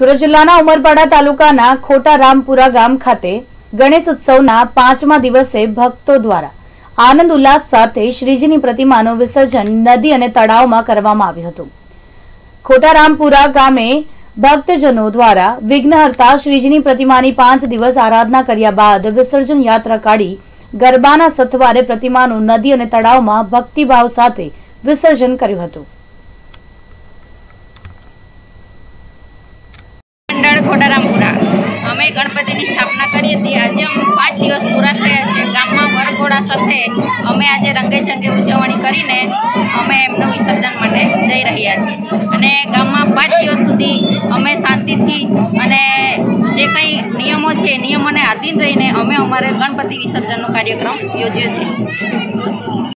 સુરત જિલ્લાના ઉમરપાડા તાલુકાના ખોટા રામપુરા ગામ ખાતે ગણેશ ઉત્સવના પાંચમા દિવસે ભક્તો દ્વારા આનંદ ઉલ્લાસ સાથે શ્રીજીની પ્રતિમાનું વિસર્જન નદી અને તળાવમાં કરવામાં આવ્યું હતું. ખોટા રામપુરા ગામે ભક્તજનો દ્વારા વિઘ્નહર્તા શ્રીજીની પ્રતિમાની પાંચ દિવસ આરાધના કર્યા બાદ વિસર્જન યાત્રા કાઢી ગરબાના સથવારે પ્રતિમાનું નદી અને તળાવમાં ભક્તિભાવ સાથે વિસર્જન કર્યું હતું. અમે ગણપતિની સ્થાપના કરી હતી. આજે પાંચ દિવસ પૂરા થયા છે. ગામમાં વરઘોડા સાથે અમે આજે રંગેચંગે ઉજવણી કરીને અમે એમનું વિસર્જન માટે જઈ રહ્યા છીએ. અને ગામમાં પાંચ દિવસ સુધી અમે શાંતિથી અને જે કંઈ નિયમો છે નિયમોને આધીન રહીને અમે અમારે ગણપતિ વિસર્જનનો કાર્યક્રમ યોજ્યો છે.